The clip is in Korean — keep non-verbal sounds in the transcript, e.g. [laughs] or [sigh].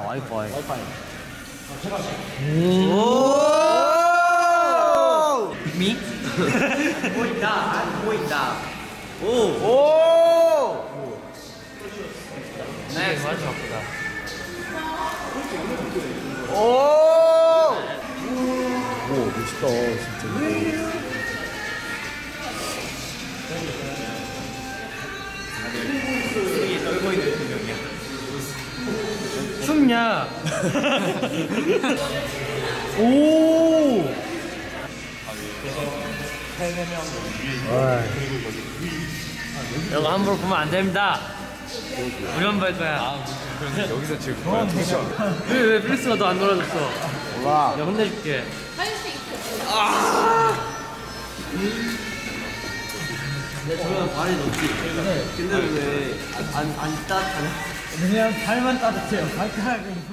아 와이파이. 와이파이. 오! 미? 보인다. 보인다. 오. 오! 네. 완전 바쁘다. 오. 오 멋있다 진짜. 춥냐? [laughs] 오! 이거 함부로 보면 안 됩니다. 할 거야. 여기서 지금 뭐야 도시 왜, 왜 필리스가 너 안 놀아줬어? 몰라 내가 혼내줄게. 저는 발이 높지. 근데 왜 안 안 따뜻하냐? 그냥 발만 따뜻해요. 발가락은.